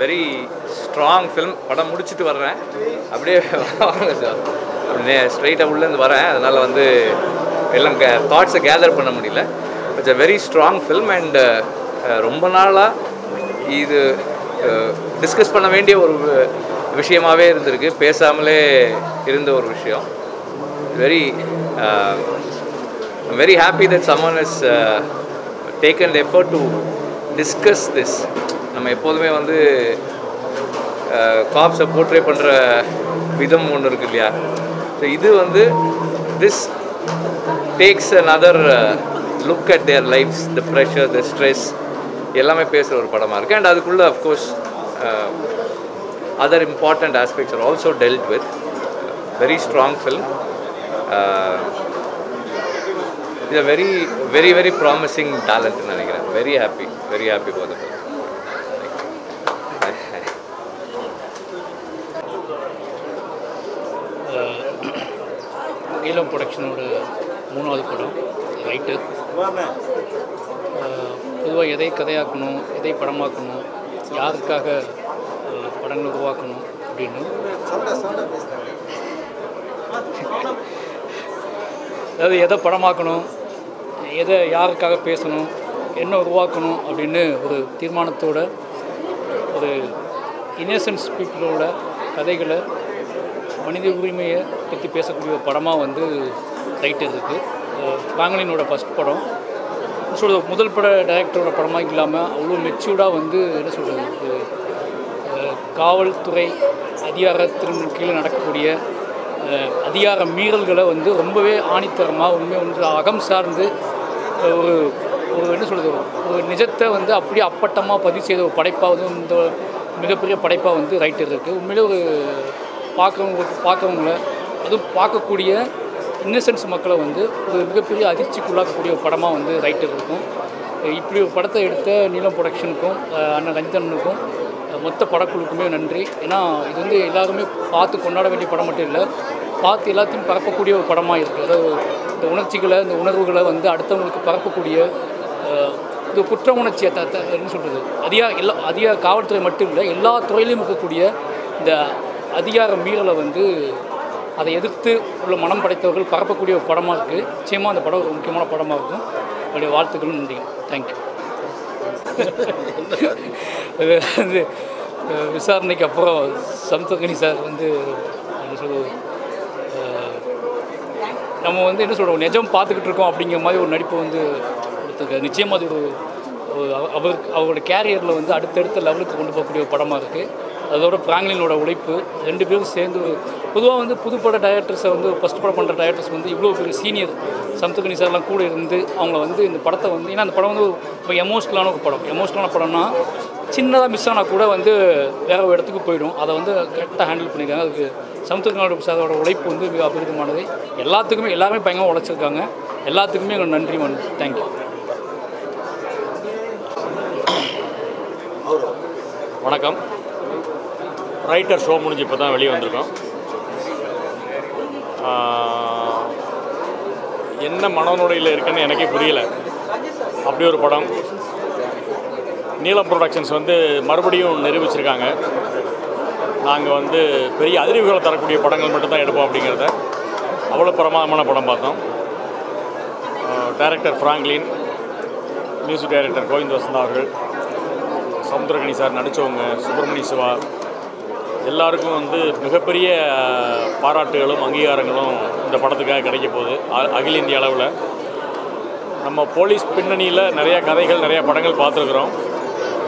Very strong film படம் முடிச்சுட்டு வர்றேன். அப்படியே வாங்க சார். ஸ்ட்ரைட்டாக உள்ளேருந்து வரேன். அதனால் வந்து எல்லாம் கே தாட்ஸை கேதர் பண்ண முடியல. It's a very strong film and ரொம்ப நாளாக இது டிஸ்கஸ் பண்ண வேண்டிய ஒரு விஷயமாகவே இருந்திருக்கு. பேசாமலே இருந்த ஒரு விஷயம். Very very happy that that is taken effort to discuss this. நம்ம எப்போதுமே வந்து காப்ஸை போர்ட்ரே பண்ணுற விதம் ஒன்று இருக்கு இல்லையா? ஸோ இது வந்து this takes other look at their lives the pressure the stress எல்லாமே பேசுகிற ஒரு படமாக இருக்குது அண்ட் அதுக்குள்ளே of course other important aspects are also dealt with very strong film is a very very very promising டேலண்ட்னு நினைக்கிறேன். Very happy very happy for Uh, the ப்ரொடக்ஷனோட மூணாவது படம் right. Uh, பொதுவாக எதை கதையாக்கணும் எதை படமாக்கணும் யாருக்காக uh, படங்கள் உருவாக்கணும் அப்படின்னு. அதாவது எதை படமாக்கணும் எதை யாருக்காக பேசணும் என்ன உருவாக்கணும் அப்படின்னு ஒரு தீர்மானத்தோட ஒரு இன்னசென்ஸ் பீப்புளோட கதைகளை மனித உரிமையை பற்றி பேசக்கூடிய ஒரு படமாக வந்து ரைட் இருக்குது பாங்கலினோட ஃபஸ்ட் படம். சொல்கிறது முதல் பட டைரக்டரோட படமாக இல்லாமல் அவ்வளோ மெச்சூர்டாக வந்து என்ன சொல்கிறது காவல்துறை அதிகாரத்தின் கீழே நடக்கக்கூடிய அதிகார மீறல்களை வந்து ரொம்பவே ஆணித்தரமாக உண்மை ஒன்று அகம் சார்ந்து ஒரு ஒரு என்ன சொல்கிறது ஒரு நிஜத்தை வந்து அப்படியே அப்பட்டமாக பதிவு செய்த ஒரு படைப்பாக வந்து இந்த மிகப்பெரிய படைப்பாக வந்து ரைட்டர் இருக்குது உண்மையிலே ஒரு பார்க்குறவங்க பார்க்குறவங்கள அதுவும் பார்க்கக்கூடிய இன்னசென்ஸ் மக்களை வந்து ஒரு மிகப்பெரிய அதிர்ச்சிக்குள்ளாக்கக்கூடிய ஒரு படமாக வந்து ரைட்டர் இருக்கும். இப்படி ஒரு படத்தை எடுத்த நீலம் ப்ரொடக்ஷனுக்கும் அண்ணன் ரஞ்சிதனுக்கும் மொத்த படக்குழுக்குமே நன்றி. ஏன்னா இது வந்து எல்லாருமே பார்த்து கொண்டாட வேண்டிய படம் மட்டும் இல்லை பார்த்து எல்லாத்தையும் பரப்பக்கூடிய ஒரு படமாக இருக்குது அதாவது இந்த உணர்ச்சிகளை இந்த உணர்வுகளை வந்து அடுத்தவங்களுக்கு பரப்பக்கூடிய இது குற்ற உணர்ச்சியை த என்ன சொல்கிறது அதிகார எல்லா அதிகார காவல்துறை மட்டும் இல்லை எல்லா துறையிலையும் இருக்கக்கூடிய இந்த அதிகார மீறலை வந்து அதை எதிர்த்து உள்ள மனம் படைத்தவர்கள் பரப்பக்கூடிய ஒரு படமாக இருக்குது நிச்சயமாக அந்த படம் ஒரு முக்கியமான படமாக இருக்கும். என்னுடைய வாழ்த்துக்களும் நன்றி தேங்க்யூ அது வந்து விசாரணைக்கு அப்புறம் சம்தகனி சார் வந்து என்ன சொல்கிறது நம்ம வந்து என்ன சொல்கிறோம் நிஜம் பார்த்துக்கிட்டு இருக்கோம் அப்படிங்கிற மாதிரி ஒரு நடிப்பு வந்து கொடுத்துருக்காரு நிச்சயமாக அது ஒரு அவர் அவரோட கேரியரில் வந்து அடுத்தடுத்த லெவலுக்கு கொண்டு போகக்கூடிய ஒரு படமாக இருக்குது அதோட பிராங்க்லினோட உழைப்பு ரெண்டு பேரும் சேர்ந்து பொதுவாக வந்து புதுப்பட டைரக்டர்ஸை வந்து ஃபஸ்ட் படம் பண்ணுற டைரக்டர்ஸ் வந்து இவ்வளோ பெரிய சீனியர் சம்துகனி சார்லாம் கூட இருந்து அவங்கள வந்து இந்த படத்தை வந்து ஏன்னா அந்த படம் வந்து இப்போ எமோஷ்னலான ஒரு படம். எமோஷ்னலான படம்னா சின்னதாக மிஸ் ஆனால் கூட வந்து வேற ஒரு இடத்துக்கு போயிடும். அதை வந்து கரெக்டாக ஹேண்டில் பண்ணியிருக்காங்க அதுக்கு சமுத்திரநாடு சாரோட உழைப்பு வந்து அபரிதமானது. எல்லாத்துக்குமே எல்லாருமே பயங்கரமாக உழைச்சிருக்காங்க. எல்லாத்துக்குமே எங்களுக்கு நன்றி மன். தேங்க்யூ வணக்கம். ரைட்டர் ஷோ முடிஞ்சு இப்போ தான் வெளியே வந்திருக்கோம். என்ன மனநுடையில் இருக்குன்னு எனக்கே புரியல. அப்படி ஒரு படம். நீலம் ப்ரொடக்ஷன்ஸ் வந்து மறுபடியும் நிரூபிச்சிருக்காங்க. நாங்கள் வந்து பெரிய அதிர்வுகளை தரக்கூடிய படங்கள் மட்டும்தான் எடுப்போம் அப்படிங்கிறத. அவ்வளோ பிரமாதமான படம் பார்த்தோம். Director Franklin music director Govind Vasantha அவர்கள். சமுத்திரகனி சார் நடித்தவங்க சுப்பிரமணிய சிவா எல்லாருக்கும் வந்து மிகப்பெரிய பாராட்டுகளும் அங்கீகாரங்களும் இந்த படத்துக்காக கிடைக்க போகுது. அ- அகில இந்திய அளவில். நம்ம போலீஸ் பின்னணியில் நிறைய கதைகள் நிறைய படங்கள் பார்த்துருக்குறோம்.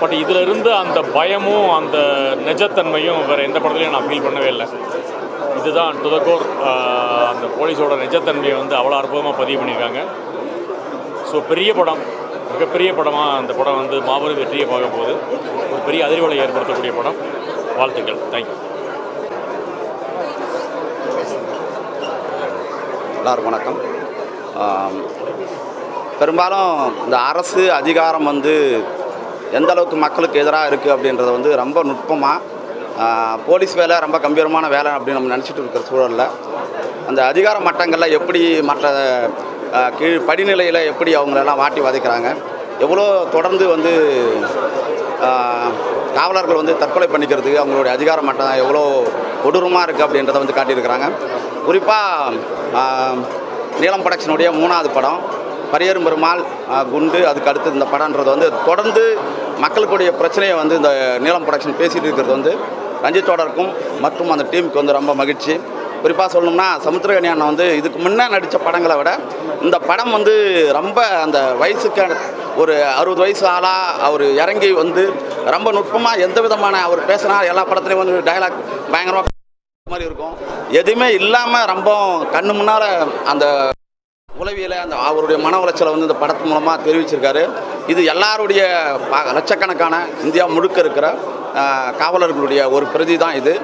பட் இதிலிருந்து அந்த பயமும் அந்த நிஜத்தன்மையும் வேறு எந்த படத்துலையும் நான் ஃபீல் பண்ணவே இல்லை. இதுதான் டுதகோர் அந்த போலீஸோட நிஜத்தன்மையை வந்து அவ்வளோ அற்புதமாக பதிவு பண்ணியிருக்காங்க. ஸோ பெரிய படம். மிகப்பெரிய படமாக அந்த படம் வந்து மாபெரும் வெற்றியை பார்க்க போகுது. ஒரு பெரிய அதிர்வலை ஏற்படுத்தக்கூடிய படம். வாழ்த்துக்கள். தேங்க்யூ எல்லாருக்கும் வணக்கம். பெரும்பாலும் இந்த அரசு அதிகாரம் வந்து எந்த அளவுக்கு மக்களுக்கு எதிராக இருக்குது அப்படின்றத வந்து ரொம்ப நுட்பமாக போலீஸ் வேலை ரொம்ப கம்பீரமான வேலை அப்படின்னு நம்ம நினச்சிட்டு இருக்கிற சூழலில் அந்த அதிகார மட்டங்களில் எப்படி மற்ற கீழ் படிநிலையில் எப்படி அவங்களெல்லாம் வாட்டி வதைக்கிறாங்க? எவ்வளோ தொடர்ந்து வந்து காவலர்கள் வந்து தற்கொலை பண்ணிக்கிறதுக்கு அவங்களுடைய அதிகாரம் மட்டம் எவ்வளோ கொடூரமாக இருக்குது அப்படின்றத வந்து காட்டியிருக்கிறாங்க. குறிப்பாக நீளம் படக்ஷனுடைய மூணாவது படம் பரியரும் பெருமாள் குண்டு அதுக்கு அடுத்து இந்த படம்ன்றது வந்து தொடர்ந்து மக்களுக்குடைய பிரச்சனையை வந்து இந்த நீளம் ப்ரொடக்ஷன் பேசிகிட்டு இருக்கிறது வந்து ரஞ்சித் தொடருக்கும் மற்றும் அந்த டீமுக்கு வந்து ரொம்ப மகிழ்ச்சி. குறிப்பாக சொல்லணும்னா சமுத்திரகனி அண்ணன் வந்து இதுக்கு முன்னே நடித்த படங்களை விட இந்த படம் வந்து ரொம்ப அந்த வயசுக்கு ஒரு அறுபது வயசு ஆளாக அவர் இறங்கி வந்து ரொம்ப நுட்பமாக எந்த விதமான அவர் பேசினா எல்லா படத்துலையும் வந்து டயலாக் பயங்கரமாக மாதிரி இருக்கும். எதுவுமே இல்லாமல் ரொம்ப கண்ணு முன்னால் அந்த உளவியலை அந்த அவருடைய மன உளைச்சலை வந்து இந்த படத்து மூலமாக தெரிவிச்சிருக்காரு. இது எல்லாருடைய லட்சக்கணக்கான இந்தியா முழுக்க இருக்கிற காவலர்களுடைய ஒரு பிரதி தான் இது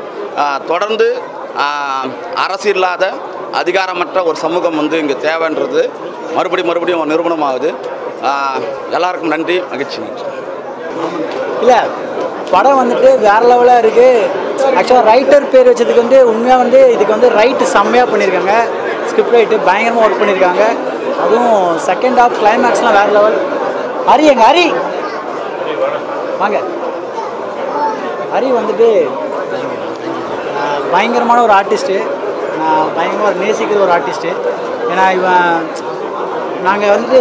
தொடர்ந்து அரசு இல்லாத அதிகாரமற்ற ஒரு சமூகம் வந்து இங்கே தேவைன்றது. மறுபடியும் மறுபடியும் நிறுவனம் ஆகுது எல்லாருக்கும் நன்றி மகிழ்ச்சி இல்லை படம் வந்துட்டு வேற லெவலாக இருக்குது ஆக்சுவலாக ரைட்டர் பேர் வச்சதுக்கு வந்து உண்மையாக வந்து இதுக்கு வந்து ரைட்டு செம்மையாக பண்ணியிருக்காங்க ஸ்கிரிப்ட் ரைட்டு பயங்கரமாக ஒர்க் பண்ணியிருக்காங்க அதுவும் செகண்ட் ஹாஃப் கிளைமேக்ஸ்லாம் வேறு லெவல் ஹரி எங்க ஹரி? வாங்க. ஹரி வந்துட்டு பயங்கரமான ஒரு ஆர்டிஸ்ட்டு நான் பயங்கரமாக நேசிக்கிற ஒரு ஆர்டிஸ்ட்டு ஏன்னா இவன் நாங்கள் வந்துட்டு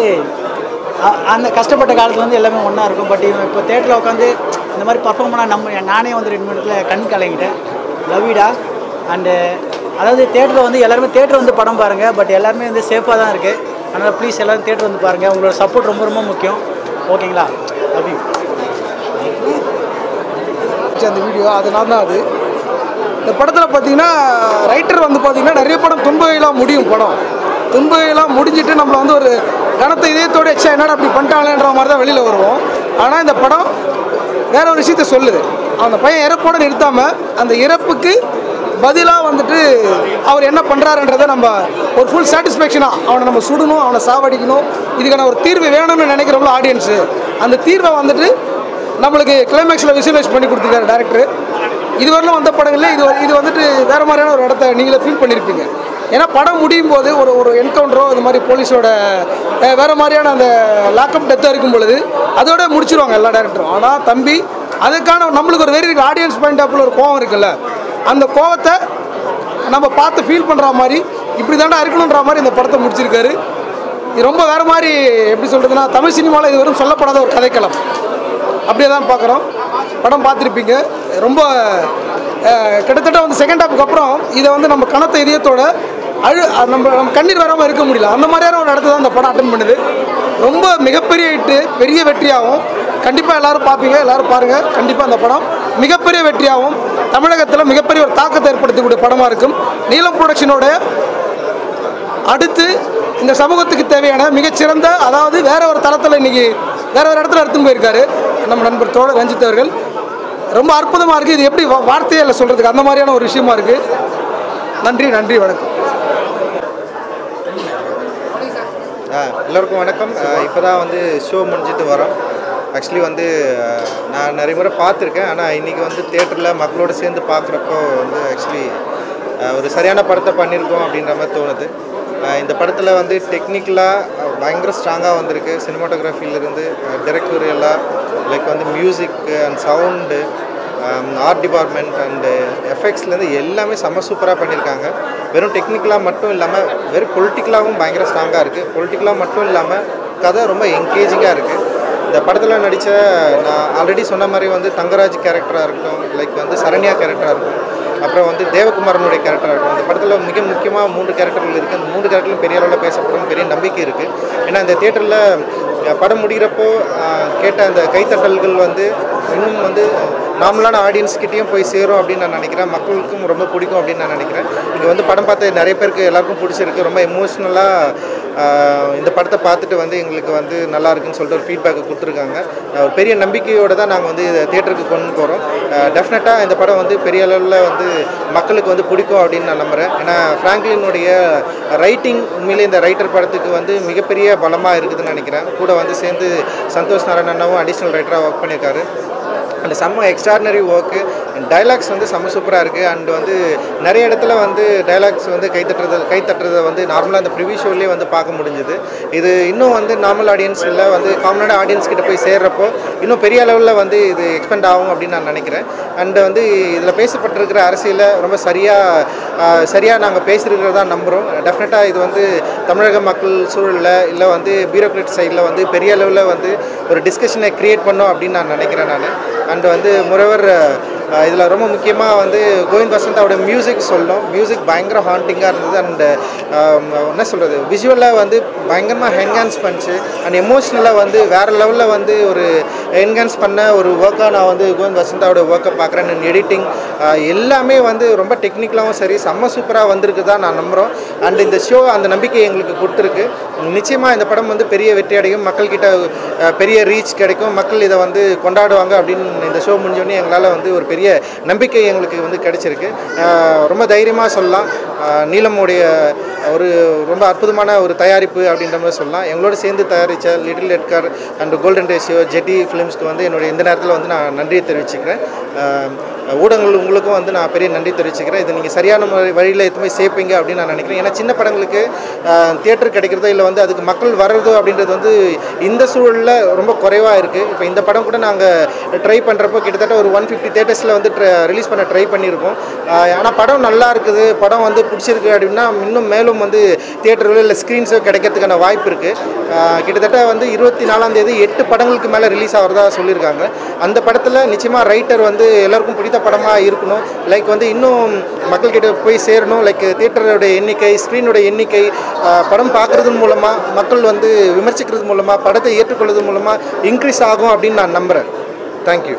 அந்த கஷ்டப்பட்ட காலத்தில் வந்து எல்லாமே ஒன்றா இருக்கும். பட் இவன் இப்போ தேட்டரில் உட்காந்து இந்த மாதிரி பர்ஃபார்ம் பண்ணால் நம்ம நானே வந்து ரெண்டு மினிட்ல கண் கலங்கிட்டேன். லவ்விடா அண்டு அதாவது தேட்டரில் வந்து எல்லாருமே தேட்டர் வந்து படம் பாருங்கள் பட் எல்லாருமே வந்து சேஃபாக தான் இருக்குது அதனால் ப்ளீஸ் எல்லோரும் தேட்டர் வந்து பாருங்கள் உங்களோட சப்போர்ட் ரொம்ப ரொம்ப முக்கியம். ஓகேங்களா லவ் அந்த வீடியோ அதனால தான் அது. இந்த படத்தில் பார்த்தீங்கன்னா ரைட்டர் வந்து பார்த்தீங்கன்னா நிறைய படம் துன்பகையெல்லாம் முடியும் படம். துன்பகையெல்லாம் முடிஞ்சிட்டு நம்மளை வந்து ஒரு கனத்த இதயத்தோடு எச்சா என்னடா அப்படி பண்ணிட்டாங்களேன்ற மாதிரி தான் வெளியில் வருவோம். ஆனால் இந்த படம் வேற ஒரு விஷயத்த சொல்லுது. அந்த பையன் இறப்போட நிறுத்தாமல் அந்த இறப்புக்கு பதிலாக வந்துட்டு அவர் என்ன பண்ணுறாருன்றதை நம்ம ஒரு ஃபுல் சாட்டிஸ்ஃபேக்ஷனாக அவனை நம்ம சுடணும் அவனை சாவடிக்கணும். இதுக்கான ஒரு தீர்வு வேணும்னு நினைக்கிறவங்களும் ஆடியன்ஸு அந்த தீர்வை வந்துட்டு நம்மளுக்கு கிளைமேக்ஸில் விசுவலைஸ் பண்ணி கொடுத்துருக்காரு டேரக்டர் இதுவரையிலும் வந்த படங்களில் இது இது வந்துட்டு வேறு மாதிரியான ஒரு இடத்த நீங்களே ஃபீல் பண்ணியிருப்பீங்க ஏன்னா படம் முடியும் போது ஒரு ஒரு என்கவுண்டரோ இது மாதிரி போலீஸோட வேறு மாதிரியான அந்த லாக்அப் டெத்தாக இருக்கும் பொழுது அதோட முடிச்சிருவாங்க எல்லா டேரக்டரும் ஆனால் தம்பி அதுக்கான நம்மளுக்கு ஒரு வெரி ஆடியன்ஸ் பாயிண்ட் ஆஃப்ல ஒரு கோவம் இருக்குல்ல அந்த கோவத்தை நம்ம பார்த்து ஃபீல் பண்ணுற மாதிரி இப்படி தாண்டா இருக்கணுன்ற மாதிரி இந்த படத்தை முடிச்சிருக்காரு. இது ரொம்ப வேறு மாதிரி எப்படி சொல்கிறதுனா தமிழ் சினிமாவில் இது வரும் சொல்லப்படாத ஒரு கதைக்களம். அப்படியே தான் பார்க்குறோம். படம் பார்த்துருப்பீங்க. ரொம்ப கிட்டத்தட்ட வந்து செகண்ட் ஹாப்புக்கு அப்புறம் இதை வந்து நம்ம கனத்த இதயத்தோட அழு நம்ம நம்ம கண்ணீர் வராமல் இருக்க முடியல. அந்த மாதிரியான ஒரு இடத்துல தான் அந்த படம் அட்டன் பண்ணுது. ரொம்ப மிகப்பெரிய ஹிட்டு பெரிய வெற்றியாகும் கண்டிப்பாக எல்லோரும் பார்ப்பீங்க எல்லாரும் பாருங்கள் கண்டிப்பாக அந்த படம் மிகப்பெரிய வெற்றியாகவும் தமிழகத்தில் மிகப்பெரிய ஒரு தாக்கத்தை ஏற்படுத்தக்கூடிய படமாக இருக்கும். நீலம் ப்ரொடக்ஷனோட அடுத்து இந்த சமூகத்துக்கு தேவையான மிகச்சிறந்த அதாவது வேற ஒரு தளத்தில் இன்னைக்கு வேற ஒரு இடத்துல எடுத்துன்னு போயிருக்காரு. நம்ம நண்பர் தோழர் ரஞ்சித் அவர்கள். ரொம்ப அற்புதமாக இருக்குது இது எப்படி வா- வார்த்தையே இல்லை சொல்கிறதுக்கு அந்த மாதிரியான ஒரு விஷயமா இருக்குது நன்றி நன்றி வணக்கம். ஆ, எல்லோருக்கும் வணக்கம். இப்போ தான் வந்து ஷோ முடிஞ்சிட்டு வரோம். ஆக்சுவலி வந்து நான் நிறைய முறை பார்த்துருக்கேன். ஆனால் இன்றைக்கி வந்து தேட்டரில் மக்களோட சேர்ந்து பார்க்குறப்போ வந்து ஆக்சுவலி ஒரு சரியான படத்தை பண்ணியிருக்கோம் அப்படின்ற மாதிரி தோணுது. இந்த படத்தில் வந்து டெக்னிக்கலாக பயங்கர ஸ்ட்ராங்காக வந்திருக்கு. சினிமாட்டோகிராஃபிலேருந்து டிரெக்டோரியலாக லைக் வந்து music and sound art department and எஃபெக்ட்ஸ்லேருந்து எல்லாமே செம்ம சூப்பராக பண்ணியிருக்காங்க வெறும் டெக்னிக்கலாக மட்டும் இல்லாமல் வெறும் பொலிட்டிக்கலாகவும் பயங்கர ஸ்ட்ராங்காக இருக்குது பொலிட்டிக்கலாக மட்டும் இல்லாமல் கதை ரொம்ப என்கேஜிங்காக இருக்குது இந்த படத்தில் நடித்த நான் ஆல்ரெடி சொன்ன மாதிரி வந்து தங்கராஜ் கேரக்டராக இருக்கட்டும் லைக் வந்து சரண்யா கேரக்டராக இருக்கும் அப்புறம் வந்து தேவகுமாரனுடைய கேரக்டராக இருக்கும் அந்த படத்தில் மிக முக்கியமாக மூன்று கேரக்டர்கள் இருக்குது அந்த மூன்று கேரக்டரும் பெரிய அளவில் பேசப்படும் பெரிய நம்பிக்கை இருக்குது ஏன்னா அந்த தேட்டரில் படம் முடிகிறப்போ கேட்ட அந்த கைத்தட்டல்கள் வந்து இன்னும் வந்து நார்மலான ஆடியன்ஸ்கிட்டையும் போய் சேரும் அப்படின்னு நான் நினைக்கிறேன். மக்களுக்கும் ரொம்ப பிடிக்கும் அப்படின்னு நான் நினைக்கிறேன். இங்கே வந்து படம் பார்த்து நிறைய பேருக்கு எல்லாருக்கும் பிடிச்சிருக்கு. ரொம்ப எமோஷ்னலாக இந்த படத்தை பார்த்துட்டு வந்து எங்களுக்கு வந்து நல்லா இருக்குன்னு சொல்லிட்டு ஒரு ஃபீட்பேக்கை கொடுத்துருக்காங்க. ஒரு பெரிய நம்பிக்கையோடு தான் நாங்கள் வந்து இதை தேட்டருக்கு கொண்டு போகிறோம் டெஃபினட்டாக இந்த படம் வந்து பெரிய அளவில் வந்து மக்களுக்கு வந்து பிடிக்கும் அப்படின்னு நான் நம்புகிறேன் ஏன்னா ஃப்ராங்க்லினுடைய ரைட்டிங் உண்மையிலே இந்த ரைட்டர் படத்துக்கு வந்து மிகப்பெரிய பலமாக இருக்குதுன்னு நினைக்கிறேன். கூட வந்து சேர்ந்து சந்தோஷ் நாராயணனாவும் அடிஷ்னல் ரைட்டராக ஒர்க் பண்ணியிருக்காரு. அந்த செம்ம எக்ஸ்ட்ராடினரி ஒர்க்கு டைலாக்ஸ் வந்து செம்ம சூப்பராக இருக்குது அண்ட் வந்து நிறைய இடத்துல வந்து டைலாக்ஸ் வந்து கைத்தட்டுறது கைத்தட்டுறதை வந்து நார்மலாக அந்த ப்ரிவியூ ஷோலேயே வந்து பார்க்க முடிஞ்சுது. இது இன்னும் வந்து நார்மல் ஆடியன்ஸ் இல்லை வந்து காமனான ஆடியன்ஸ் கிட்ட போய் சேர்றப்போ இன்னும் பெரிய லெவலில் வந்து இது எக்ஸ்பெண்ட் ஆகும் அப்படின்னு நான் நினைக்கிறேன். அண்டு வந்து இதில் பேசப்பட்டிருக்கிற அரசியலை ரொம்ப சரியாக சரியாக நாங்கள் பேசியிருக்கிறதா நம்புகிறோம் டெஃபினட்டாக இது வந்து தமிழக மக்கள் சூழலில் இல்லை வந்து பியூரோக்ராட் சைடில் வந்து பெரிய லெவலில் வந்து ஒரு டிஸ்கஷனை க்ரியேட் பண்ணோம் அப்படின்னு நான் நினைக்கிறேன் நான். அண்டு வந்து முறவர் இதில் ரொம்ப முக்கியமாக வந்து கோவிந்த் வசந்தாவோட மியூசிக் சொல்லணும். மியூசிக் பயங்கர ஹாண்டிங்காக இருந்தது. அண்ட் என்ன சொல்கிறது விஷுவலாக வந்து பயங்கரமாக என்ஹான்ஸ் பண்ணிச்சு. அண்ட் எமோஷ்னலாக வந்து வேறு லெவலில் வந்து ஒரு என்ஹான்ஸ் பண்ண ஒரு ஒர்க்காக நான் வந்து கோவிந்த் வசந்தாவோட ஒர்க்கை பார்க்குறேன். அண்ட் எடிட்டிங் எல்லாமே வந்து ரொம்ப டெக்னிக்கலாகவும் சரி செம்ம சூப்பராக வந்திருக்கு தான் நான் நம்புகிறோம் அண்ட் இந்த ஷோ அந்த நம்பிக்கை எங்களுக்கு கொடுத்துருக்கு. நிச்சயமாக இந்த படம் வந்து பெரிய வெற்றி அடையும். மக்கள்கிட்ட பெரிய ரீச் கிடைக்கும். மக்கள் இதை வந்து கொண்டாடுவாங்க அப்படின்னு இந்த ஷோ முடிஞ்சோடனே எங்களால் வந்து ஒரு பெரிய நம்பிக்கை எங்களுக்கு வந்து கிடைச்சிருக்கு. ரொம்ப தைரியமாக சொல்லலாம். நீலமுடைய ஒரு ரொம்ப அற்புதமான ஒரு தயாரிப்பு அப்படின்ற மாதிரி சொல்லலாம். எங்களோட சேர்ந்து தயாரித்த little Edgar and golden ratio ஜெட்டி ஃபிலிம்ஸ்க்கு வந்து என்னுடைய இந்த நேரத்தில் வந்து நான் நன்றியை தெரிவிச்சுக்கிறேன். ஊடகங்கள் உங்களுக்கும் வந்து நான் பெரிய நன்றி தெரிவிச்சுக்கிறேன். இது நீங்கள் சரியான முறை வழியில் எதுவுமே சேர்ப்பீங்க அப்படின்னு நான் நினைக்கிறேன். ஏன்னா சின்ன படங்களுக்கு தியேட்டர் கிடைக்கிறதோ இல்லை வந்து அதுக்கு மக்கள் வர்றதோ அப்படின்றது வந்து இந்த சூழலில் ரொம்ப குறைவாக இருக்குது இப்போ இந்த படம் கூட நாங்கள் ட்ரை பண்ணுறப்போ கிட்டத்தட்ட ஒரு ஒன் ஃபிஃப்டி தேட்டர்ஸில் வந்து ரிலீஸ் பண்ண ட்ரை பண்ணியிருக்கோம். ஆனால் படம் நல்லா இருக்குது. படம் வந்து பிடிச்சிருக்கு அப்படின்னா இன்னும் மேலும் வந்து தியேட்டர்களோ இல்லை ஸ்க்ரீன்ஸோ கிடைக்கிறதுக்கான வாய்ப்பு இருக்குது கிட்டத்தட்ட வந்து இருபத்தி நாலாம் தேதி எட்டு படங்களுக்கு மேலே ரிலீஸ் ஆகிறதா சொல்லியிருக்காங்க. அந்த படத்தில் நிச்சயமாக ரைட்டர் வந்து எல்லாருக்கும் பிடித்த படமாக இருக்கணும். லைக் வந்து இன்னும் மக்கள்கிட்ட போய் சேரணும். லைக் தியேட்டரோட எண்ணிக்கை ஸ்க்ரீனோட எண்ணிக்கை படம் பார்க்குறது மூலமாக மக்கள் வந்து விமர்சிக்கிறது மூலமாக படத்தை ஏற்றுக்கொள்வது மூலமாக இன்க்ரீஸ் ஆகும் அப்படின்னு நான் நம்புகிறேன் தேங்க்யூ